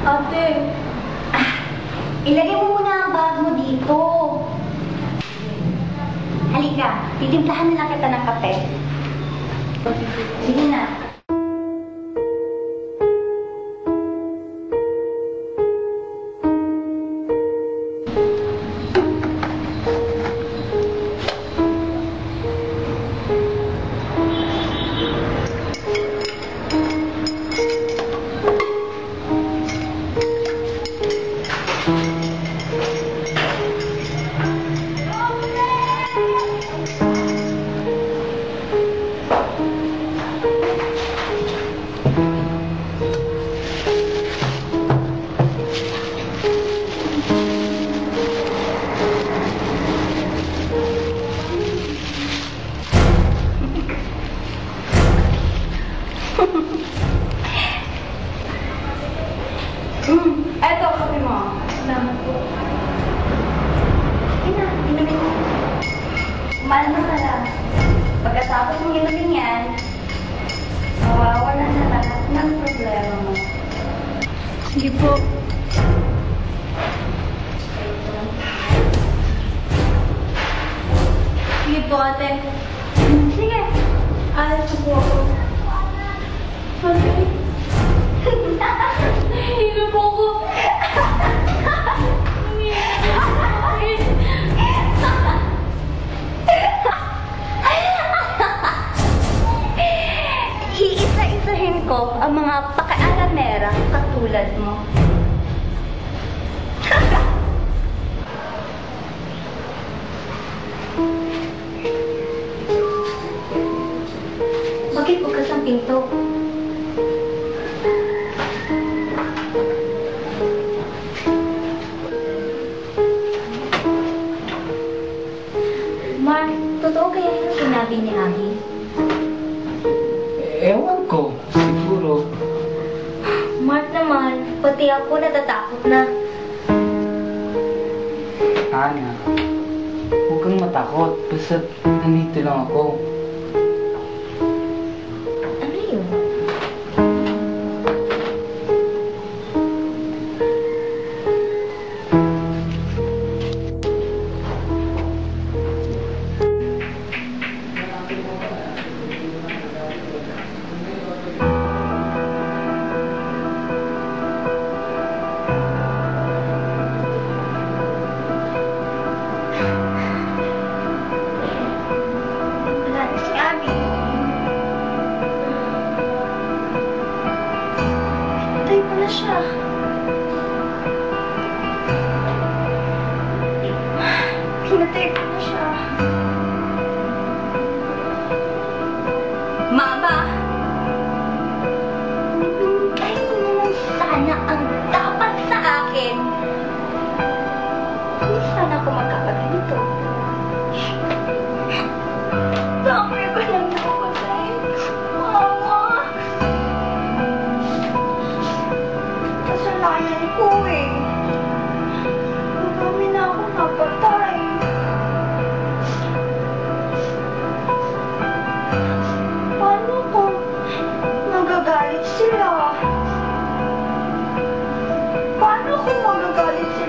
Ate, Ilagay mo muna ang bag mo dito. Halika, titimplahan na kita ng kape. Sige na. eto, kape mo. Salamat po. Sige na, inumin mo. Kumalma ka lang. Pagkatapos mong inumin yan, mawawala na lahat ng problema mo. Sige po. Sige po, ate. Sige. Alas na po ako. Hindi po ako. Iisa-isahin ko ang mga pakaalamera katulad mo. Mark naman, pati ako natatakot na. Ana, huwag kang matakot. Basta nandito lang ako.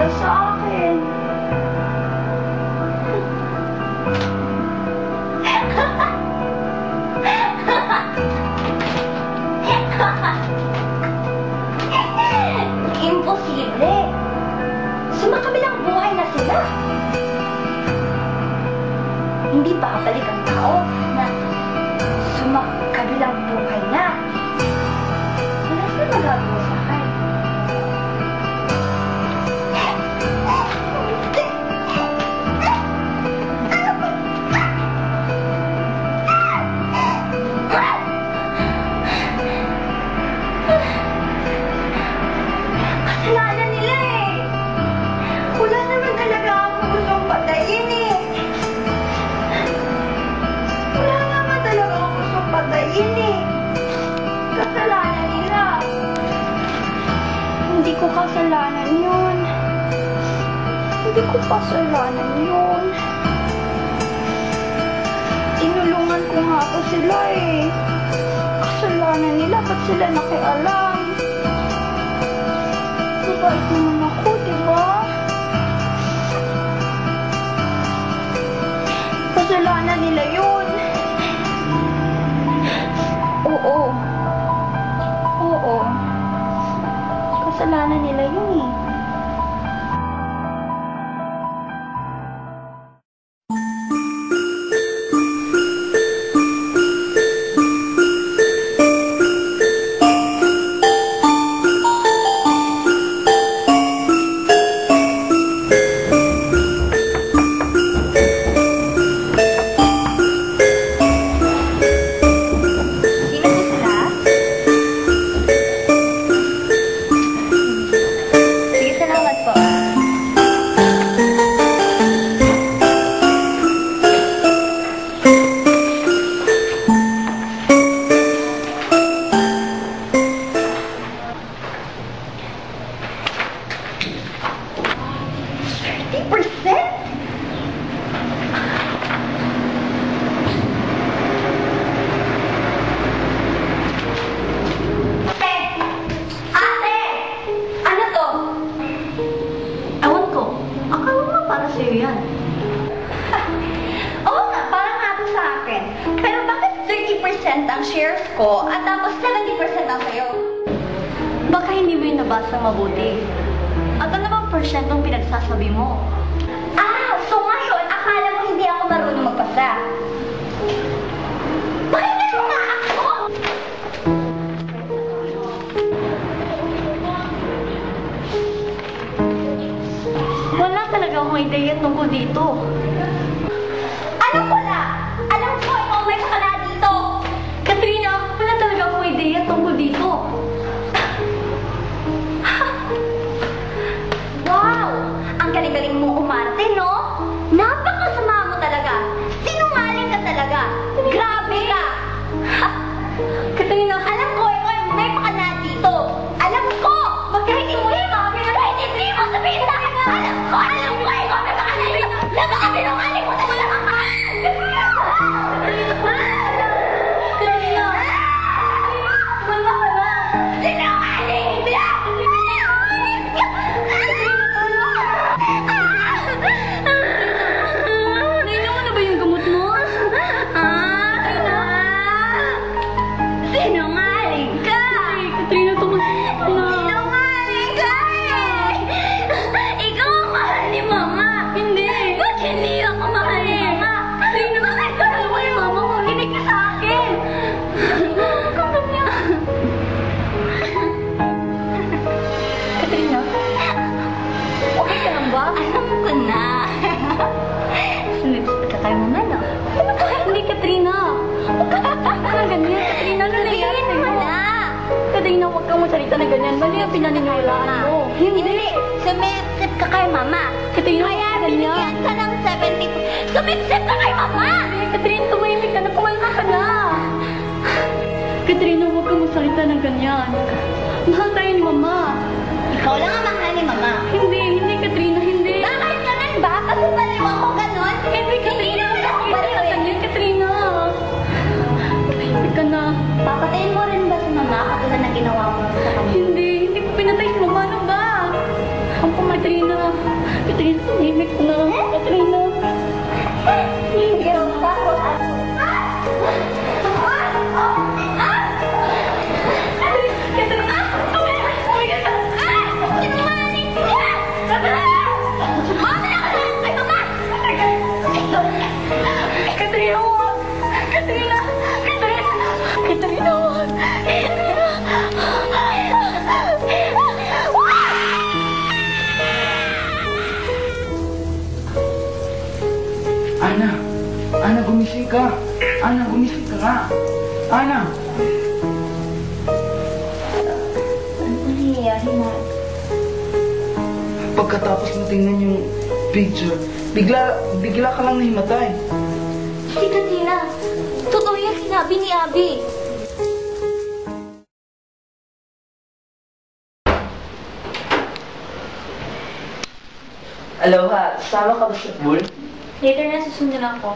Sila sa akin? Imposible. Sumakabilang buhay na sila. Hindi babalik ang tao na sumakabilang buhay ko kasalanan yun. Tinulungan ko nga ako sila eh. Kasalanan nila, ba't sila nakialam? mabait naman ako, di ba? Kasalanan nila yun. Nabasa mabuti. At ano bang persyentong pinagsasabi mo? Ah, so ngayon, akala mo hindi ako marunong magbasa. Pakinggan mo nga ako! Wala talaga akong ideya tungkol dito. Alam ko na! Sumipsip ka tayo muna, no? Hindi, Katrina. Na ganyan, Katrina. Ano nangyari sa'yo? na! Katrina, huwag kang masalita na ganyan. Mali ang pinaniniwalaan mo. Hindi! Sumipsip ka kay Mama! Katrina, Kaya binigyan ka ng 70... Sumipsip ka kay Mama! Katrina, tumahimik ka na. Kumalma ka na. Katrina, huwag kang masalita ng ganyan. Mahal tayo ni Mama. Ikaw lang ang mahal ni Mama. Hindi, hindi, Katrina, Ana! Ana, gumising ka! Ana, gumising ka nga! Ana! Ano nangyayari na? Pagkatapos mo tingnan yung picture, bigla, bigla ka lang nahimatay. Si Katrina. Totoo yung sinabi ni Abby. Aloha, sama ka ba sa pool? Later na susunod ako.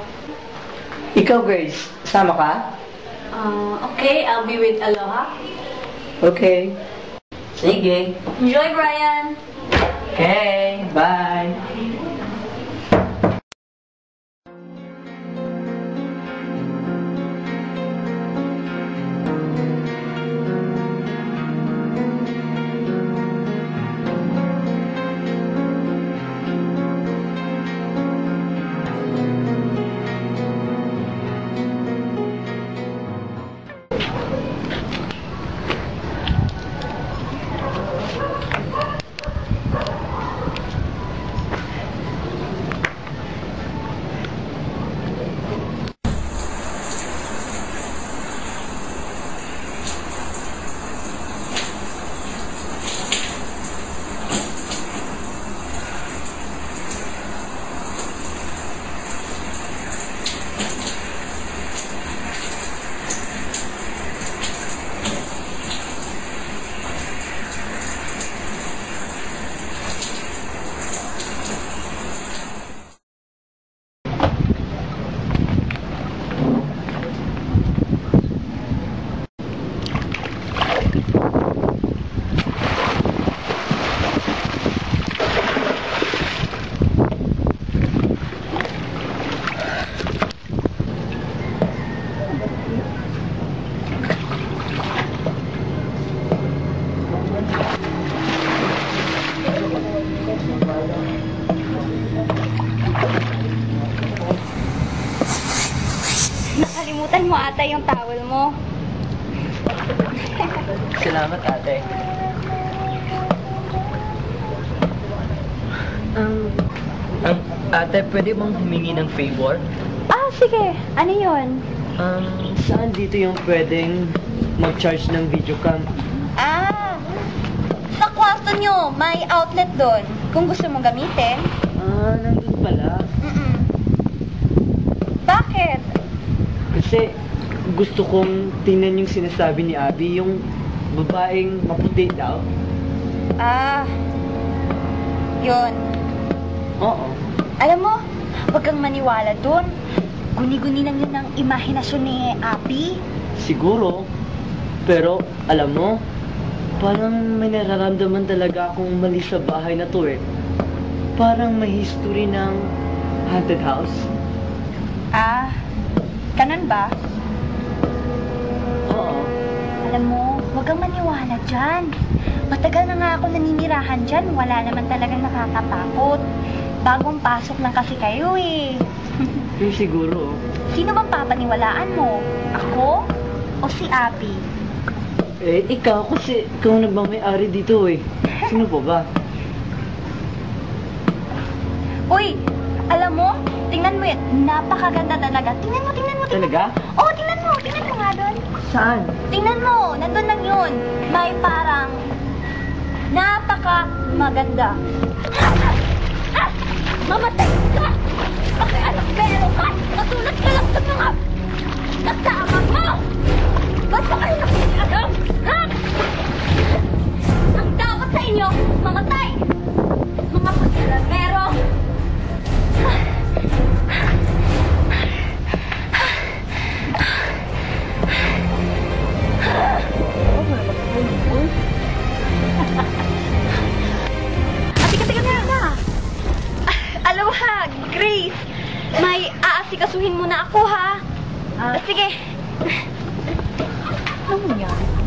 Ikaw, Grace, sama ka? Uh, okay, I'll be with Aloha. Okay. Sige. Enjoy, Brian! Okay, bye. Mo ata yung towel mo. Salamat, ate. Um, um, ate, pwede bang humingi ng favor? Ah, sige. Ano yun? Um, saan dito yung pwedeng mag-charge ng video cam? Ah, sa kwarto nyo, may outlet doon. Kung gusto mong gamitin. Ah, nandun pala. Mm-mm. Bakit? Kasi gusto kong tingnan yung sinasabi ni Abby, yung babaeng maputi daw. Ah, yun. Oo. Alam mo, huwag kang maniwala doon. Guni-guni lang yun ng imahinasyon ni Abby. Siguro. Pero, alam mo, parang may nararamdaman talaga akong mali sa bahay na to eh. Parang may history ng haunted house. Ah, ganun ba? Oo. Alam mo, huwag kang maniwala dyan. Matagal na nga ako naninirahan dyan. Wala naman talagang nakakatakot. Bagong pasok lang kasi kayo eh. Yung siguro. Sino bang papaniwalaan mo? Ako? O si Abby? Eh, ikaw kasi ikaw nagmamayari dito eh. Sino pa ba? Uy, alam mo, tingnan mo yan. Napakaganda talaga. Tingnan mo, tingnan mo, tingnan Talaga? mo. Oh, tingnan mo, tingnan mo nga doon. Saan? Tingnan mo, nandun lang yun. May parang napaka maganda. Ah! Mamatay ka! Bakit anak pero ka? Matulad ka lang sa mga kasama may aasikasuhin muna ako ha. Ah. Sige. Ano yan?